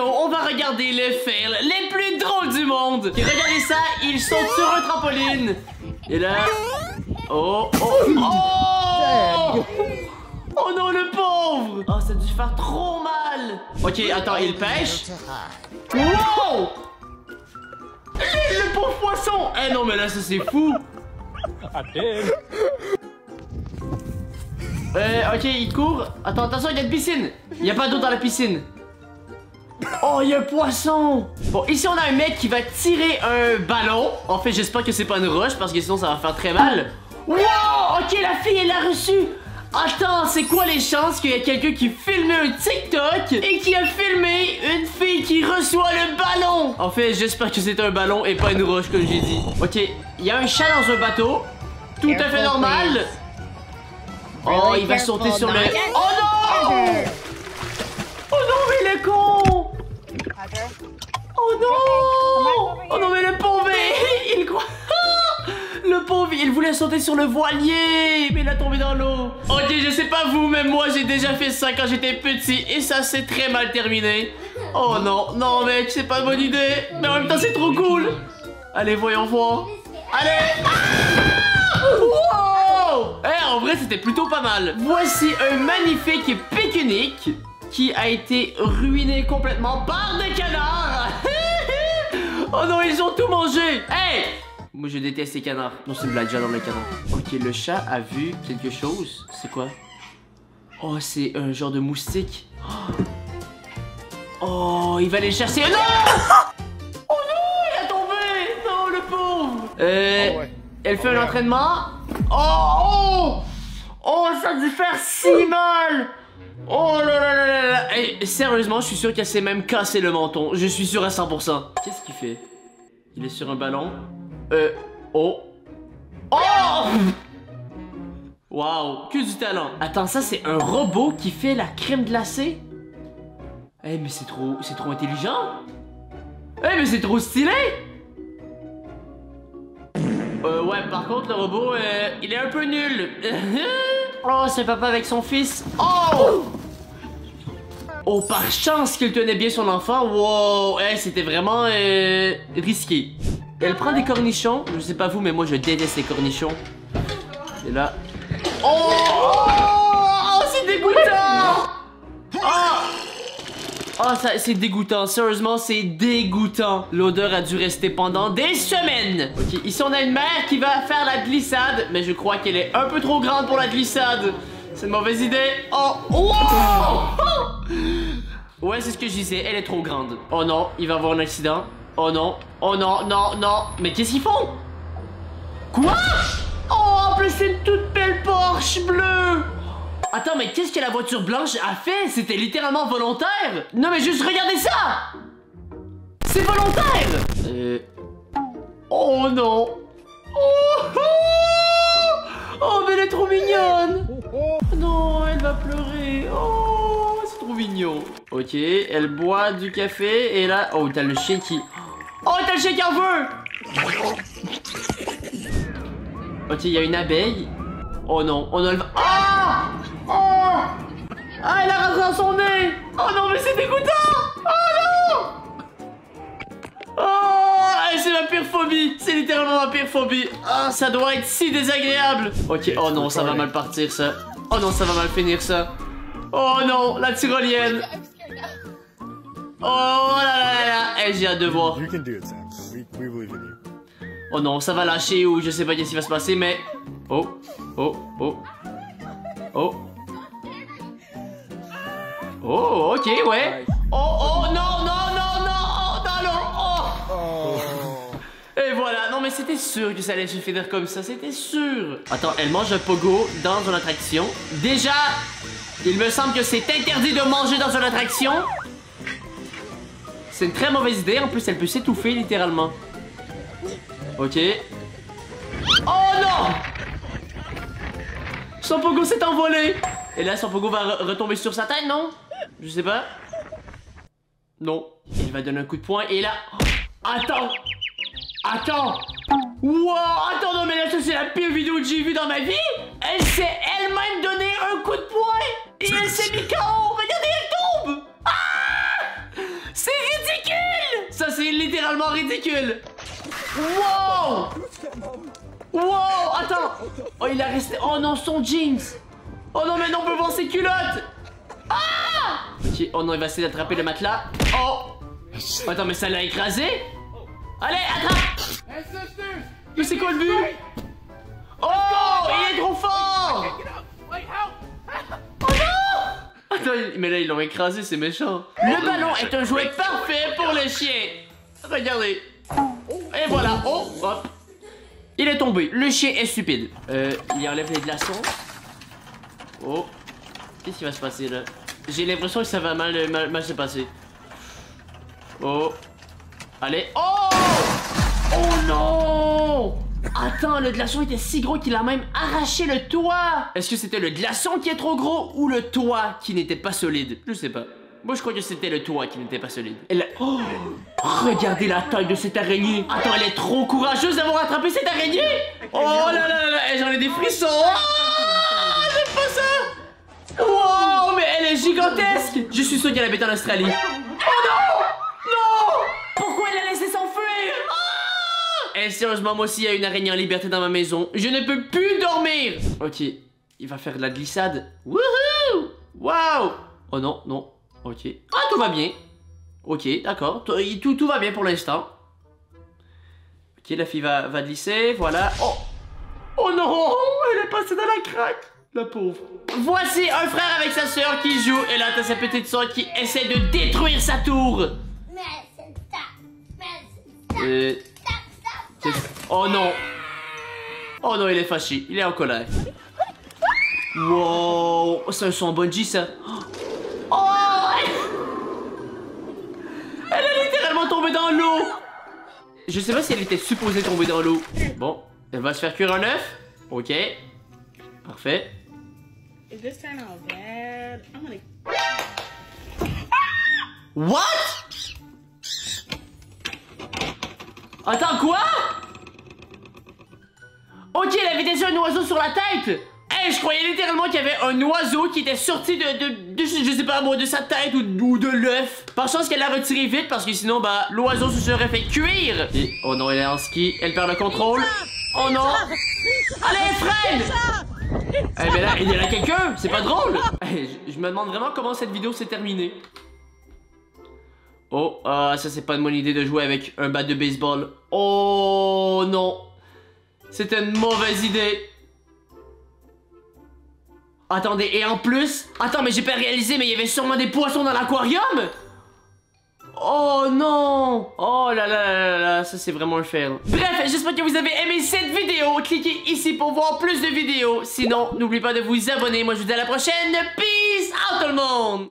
on va regarder les fails les plus drôles du monde. Et regardez ça, ils sont sur un trampoline. Et là... Oh, oh, oh Oh non, le pauvre Oh, ça a dû faire trop mal Ok, attends, il pêche Wow le, le pauvre poisson Eh non, mais là, ça c'est fou Euh, ok, il court. Attends, attention, il y a une piscine. Il n'y a pas d'eau dans la piscine. Oh, il y a un poisson. Bon, ici, on a un mec qui va tirer un ballon. En fait, j'espère que c'est pas une roche parce que sinon, ça va faire très mal. Wow, ok, la fille, elle l'a reçu. Attends, c'est quoi les chances qu'il y ait quelqu'un qui filme un TikTok et qui a filmé une fille qui reçoit le ballon? En fait, j'espère que c'est un ballon et pas une roche, comme j'ai dit. Ok, il y a un chat dans un bateau. Tout à fait normal. Oh, il va sauter sur le... Oh non Oh non Oh non, mais le pauvre, il croit... Le pauvre, il voulait sauter sur le voilier, mais il a tombé dans l'eau. Ok, je sais pas vous, mais moi j'ai déjà fait ça quand j'étais petit et ça s'est très mal terminé. Oh non, non mec, c'est pas une bonne idée, mais en même temps c'est trop cool. Allez, voyons voir. Allez Wow Eh, en vrai, c'était plutôt pas mal. Voici un magnifique pique-nique qui a été ruiné complètement par des canards. oh non, ils ont tout mangé. Hey Moi, je déteste les canards. Non, c'est une blague, j'adore les canards. Ok, le chat a vu quelque chose. C'est quoi? Oh, c'est un genre de moustique. Oh, il va aller chasser. Non Oh non, il a tombé Non, le pauvre Euh... Oh, ouais. Elle fait un entraînement. Oh, oh Oh, ça a dû faire si mal Oh là là là là là Et sérieusement, je suis sûr qu'elle s'est même cassé le menton. Je suis sûr à 100%. Qu'est-ce qu'il fait? Il est sur un ballon. Euh... Oh Oh Waouh, que du talent. Attends, ça c'est un robot qui fait la crème glacée? Eh mais c'est trop... c'est trop intelligent Eh mais c'est trop stylé euh, ouais, par contre, le robot, euh, il est un peu nul. oh, c'est papa avec son fils. Oh Oh, par chance qu'il tenait bien son enfant. Wow, eh, c'était vraiment euh, risqué. Elle prend des cornichons. Je sais pas vous, mais moi, je déteste les cornichons. Et là... Oh, oh c'est dégoûtant Oh Oh, c'est dégoûtant. Sérieusement, c'est dégoûtant. L'odeur a dû rester pendant des semaines. Ok, ici, on a une mère qui va faire la glissade. Mais je crois qu'elle est un peu trop grande pour la glissade. C'est une mauvaise idée. Oh, wow! Ouais, c'est ce que je disais. Elle est trop grande. Oh non, il va avoir un accident. Oh non. Oh non, non, non. Mais qu'est-ce qu'ils font? Quoi? Oh, en plus, c'est une toute belle Porsche bleue. Attends, mais qu'est-ce que la voiture blanche a fait? C'était littéralement volontaire Non, mais juste regardez ça C'est volontaire Euh... Oh non Oh, oh Oh, mais elle est trop mignonne pleurer. Oh, c'est trop mignon. Ok, elle boit du café et là... Oh, t'as le chien qui... Oh, t'as le chien qui en veut Ok, il y a une abeille. Oh non, on. Ah Oh Ah, elle a rasé dans son nez. Oh non, mais c'est dégoûtant. Oh non. Oh C'est ma pire phobie. C'est littéralement ma pire phobie. Ah, ça doit être si désagréable. Ok, oh non, ça va mal partir, ça. Oh non, ça va mal finir, ça. Oh non, la tyrolienne Oh là là là là Eh, j'ai hâte de voir. You can do it, Sam. We, we believe in you. Oh non, ça va lâcher ou je sais pas qu'est-ce qui va se passer, mais... Oh, oh, oh. Oh. Oh, ok, ouais. Oh, oh, non, non, oh. Et voilà, non c'était sûr que ça allait se finir comme ça, c'était sûr. Attends, elle mange un pogo dans une attraction. Déjà, il me semble que c'est interdit de manger dans une attraction. C'est une très mauvaise idée, en plus elle peut s'étouffer littéralement. Ok. Oh non Son pogo s'est envolé Et là, son pogo va re- retomber sur sa tête, non? Je sais pas. Non. Il va donner un coup de poing et là... Attends Attends Wow Attends, non mais là, ça c'est la pire vidéo que j'ai vue dans ma vie Elle s'est elle-même donné un coup de poing Et elle s'est mis KO Regardez, elle tombe Ah c'est littéralement ridicule. Wow! Wow! Attends! Oh, il a resté. Oh non, son jeans! Oh non, mais non, on peut voir ses culottes! Ah! Ok, oh non, il va essayer d'attraper le matelas. Oh! Attends, mais ça l'a écrasé? Allez, attrape! Mais c'est quoi le but? Oh! Il est trop fort! Oh non! Attends, mais là, ils l'ont écrasé, c'est méchant. Le ballon est un jouet parfait pour le chien. Regardez. Et voilà. Oh, hop. Il est tombé. Le chien est stupide. Euh, il enlève les glaçons. Oh. Qu'est-ce qui va se passer là? J'ai l'impression que ça va mal, mal, mal se passer. Oh. Allez. Oh! Oh non! Attends, le glaçon était si gros qu'il a même arraché le toit! Est-ce que c'était le glaçon qui est trop gros ou le toit qui n'était pas solide? Je sais pas. Moi, je crois que c'était le toit qui n'était pas solide. Elle a- Oh! Regardez la taille de cette araignée! Attends, elle est trop courageuse d'avoir attrapé cette araignée! Oh là là là là! Eh, J'en ai des frissons! Ah! J'aime pas ça! Wow! Mais elle est gigantesque! Je suis sûr qu'elle habite en Australie. Oh non! Non! Pourquoi elle a laissé s'enfuir? Ah! Et sérieusement, moi aussi, il y a une araignée en liberté dans ma maison. Je ne peux plus dormir! Ok, il va faire de la glissade. Wouhou! Waouh! Oh non, non. Ok. Ah, tout va bien. Ok, d'accord. Tout, tout, tout va bien pour l'instant. Ok, la fille va, va glisser, voilà. Oh! Oh non! Elle est passée dans la craque! La pauvre. Voici un frère avec sa sœur qui joue, et là t'as sa petite sœur qui essaie de détruire sa tour! Euh... Oh non! Oh non, il est fâché, il est en colère. Wow! C'est un son bungee ça! Oh! Elle est littéralement tombée dans l'eau! Je sais pas si elle était supposée tomber dans l'eau. Bon, elle va se faire cuire un œuf. Ok. Parfait. Is this kind of bad? I'm gonna. What? Attends, quoi? Ok, elle avait déjà un oiseau sur la tête! Hey, je croyais littéralement qu'il y avait un oiseau qui était sorti de, de, je sais pas moi, de sa tête ou, de l'œuf. Par chance qu'elle l'a retiré vite parce que sinon, bah, l'oiseau se serait fait cuire. Oh non, elle est en ski, elle perd le contrôle. Oh non! Allez, Fred! Eh ben là, il y a quelqu'un, c'est pas drôle! Eh, je me demande vraiment comment cette vidéo s'est terminée. Oh, ah, ça c'est pas une bonne idée de jouer avec un bat de baseball. Oh non! C'était une mauvaise idée. Attendez, et en plus... Attends, mais j'ai pas réalisé, mais il y avait sûrement des poissons dans l'aquarium! Oh non! Oh là là là là là, ça c'est vraiment un fail. Bref, j'espère que vous avez aimé cette vidéo. Cliquez ici pour voir plus de vidéos. Sinon, n'oubliez pas de vous abonner. Moi, je vous dis à la prochaine. Peace out tout le monde!